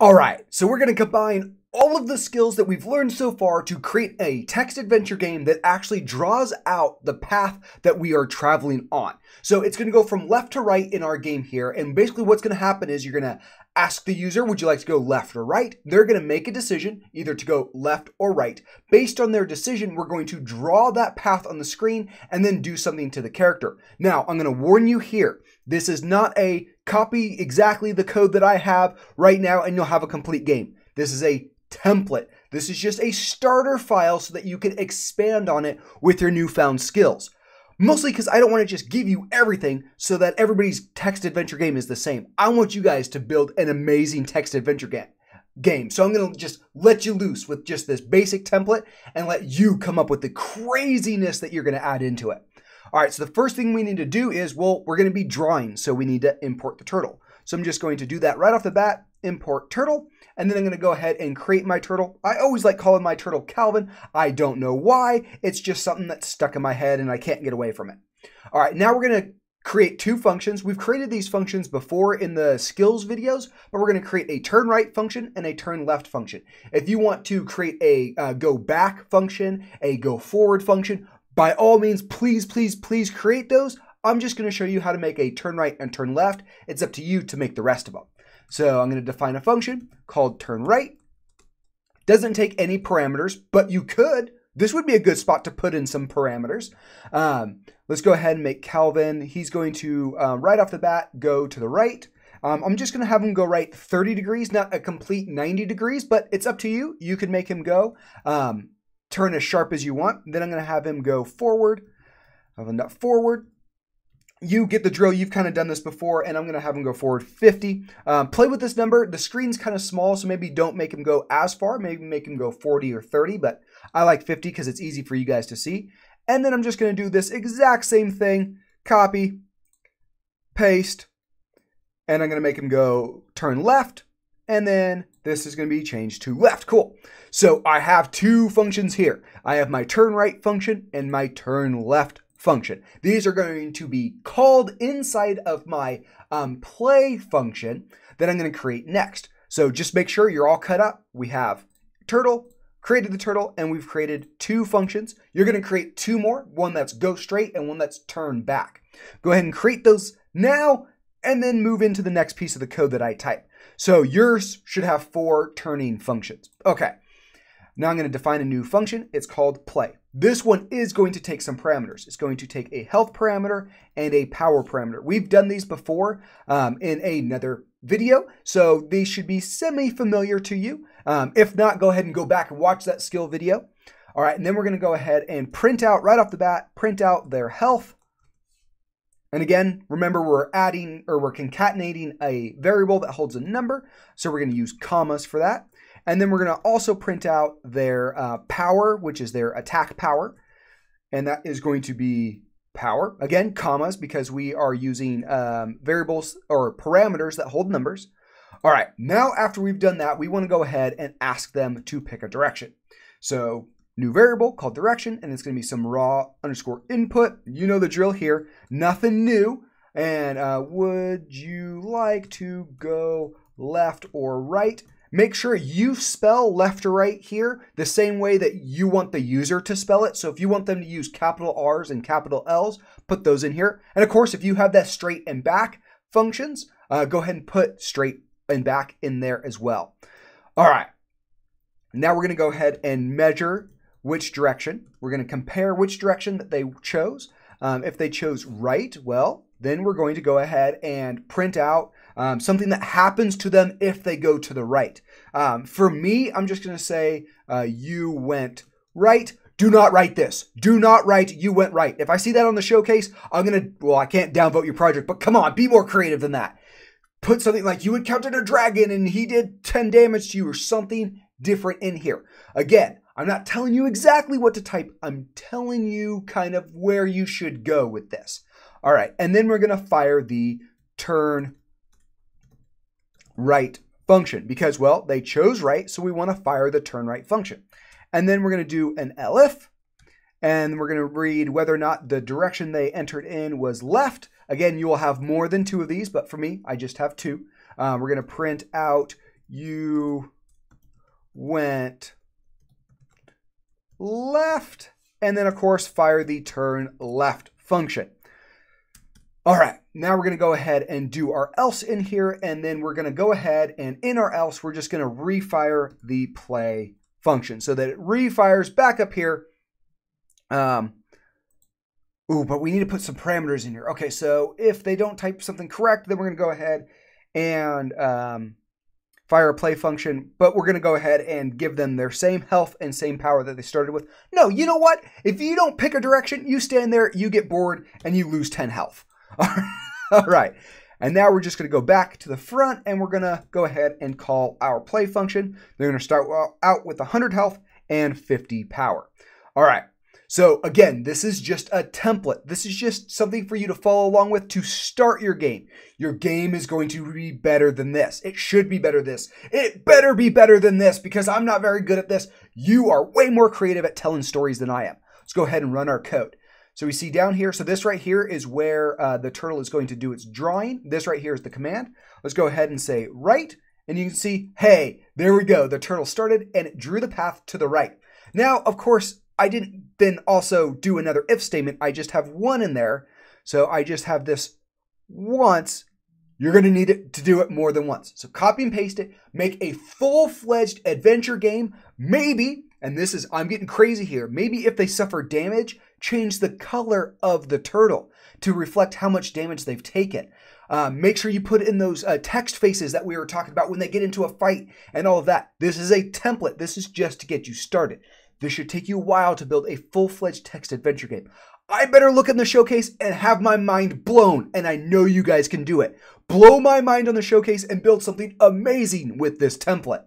All right, so we're going to combine all of the skills that we've learned so far to create a text adventure game that actually draws out the path that we are traveling on. So it's going to go from left to right in our game here. And basically what's going to happen is you're going to ask the user, would you like to go left or right? They're going to make a decision either to go left or right. Based on their decision, we're going to draw that path on the screen and then do something to the character. Now, I'm going to warn you here. This is not a copy exactly the code that I have right now and you'll have a complete game. This is a template. This is just a starter file so that you can expand on it with your newfound skills. Mostly because I don't want to just give you everything so that everybody's text adventure game is the same. I want you guys to build an amazing text adventure game. Game. So I'm going to just let you loose with just this basic template and let you come up with the craziness that you're going to add into it. All right, so the first thing we need to do is, well, we're going to be drawing, so we need to import the turtle. So I'm just going to do that right off the bat, import turtle, and then I'm going to go ahead and create my turtle. I always like calling my turtle Calvin. I don't know why. It's just something that's stuck in my head and I can't get away from it. All right, now we're going to create two functions. We've created these functions before in the skills videos, but we're going to create a turn right function and a turn left function. If you want to create a uh, go back function, a go forward function, by all means, please, please, please create those. I'm just going to show you how to make a turn right and turn left. It's up to you to make the rest of them. So I'm going to define a function called turn right. Doesn't take any parameters, but you could. This would be a good spot to put in some parameters. Um, let's go ahead and make Calvin. He's going to, um, right off the bat, go to the right. Um, I'm just going to have him go right 30 degrees, not a complete 90 degrees, but it's up to you. You can make him go. Um, turn as sharp as you want. Then I'm going to have him go forward. I've him forward. You get the drill. You've kind of done this before, and I'm going to have him go forward 50. Um, play with this number. The screen's kind of small, so maybe don't make him go as far. Maybe make him go 40 or 30, but I like 50 because it's easy for you guys to see. And then I'm just going to do this exact same thing. Copy, paste, and I'm going to make him go turn left, and then this is going to be changed to left. Cool. So I have two functions here. I have my turn right function and my turn left function. These are going to be called inside of my um, play function that I'm going to create next. So just make sure you're all cut up. We have turtle, created the turtle, and we've created two functions. You're going to create two more, one that's go straight and one that's turn back. Go ahead and create those now and then move into the next piece of the code that I type. So yours should have four turning functions. Okay. Now I'm going to define a new function. It's called play. This one is going to take some parameters. It's going to take a health parameter and a power parameter. We've done these before um, in another video, so these should be semi-familiar to you. Um, if not, go ahead and go back and watch that skill video. All right, and then we're going to go ahead and print out right off the bat, print out their health and again, remember we're adding or we're concatenating a variable that holds a number. So we're going to use commas for that. And then we're going to also print out their uh, power, which is their attack power. And that is going to be power. Again, commas, because we are using um, variables or parameters that hold numbers. All right, now after we've done that, we want to go ahead and ask them to pick a direction. So new variable called direction, and it's going to be some raw underscore input. You know the drill here. Nothing new. And uh, would you like to go left or right? Make sure you spell left or right here the same way that you want the user to spell it. So if you want them to use capital R's and capital L's, put those in here. And of course, if you have that straight and back functions, uh, go ahead and put straight and back in there as well. All right. Now we're going to go ahead and measure which direction. We're going to compare which direction that they chose. Um, if they chose right, well, then we're going to go ahead and print out um, something that happens to them if they go to the right. Um, for me, I'm just going to say uh, you went right. Do not write this. Do not write you went right. If I see that on the showcase, I'm going to, well, I can't downvote your project, but come on, be more creative than that. Put something like you encountered a dragon and he did 10 damage to you or something different in here. Again, I'm not telling you exactly what to type. I'm telling you kind of where you should go with this. All right, and then we're going to fire the turn right function because, well, they chose right, so we want to fire the turn right function. And then we're going to do an elif, and we're going to read whether or not the direction they entered in was left. Again, you will have more than two of these, but for me, I just have two. Uh, we're going to print out you went left, and then of course fire the turn left function. All right, now we're going to go ahead and do our else in here, and then we're going to go ahead and in our else, we're just going to refire the play function so that it refires back up here. Um, ooh, but we need to put some parameters in here. Okay, so if they don't type something correct, then we're going to go ahead and um, fire a play function, but we're going to go ahead and give them their same health and same power that they started with. No, you know what? If you don't pick a direction, you stand there, you get bored, and you lose 10 health. All right. And now we're just going to go back to the front and we're going to go ahead and call our play function. They're going to start out with 100 health and 50 power. All right. So again, this is just a template. This is just something for you to follow along with to start your game. Your game is going to be better than this. It should be better than this. It better be better than this because I'm not very good at this. You are way more creative at telling stories than I am. Let's go ahead and run our code. So we see down here, so this right here is where uh, the turtle is going to do its drawing. This right here is the command. Let's go ahead and say right, and you can see, hey, there we go. The turtle started and it drew the path to the right. Now, of course, I didn't then also do another if statement. I just have one in there. So I just have this once. You're going to need it to do it more than once. So copy and paste it, make a full-fledged adventure game. Maybe, and this is, I'm getting crazy here, maybe if they suffer damage, change the color of the turtle to reflect how much damage they've taken. Um, make sure you put in those uh, text faces that we were talking about when they get into a fight and all of that. This is a template. This is just to get you started. This should take you a while to build a full-fledged text adventure game. I better look in the showcase and have my mind blown, and I know you guys can do it. Blow my mind on the showcase and build something amazing with this template.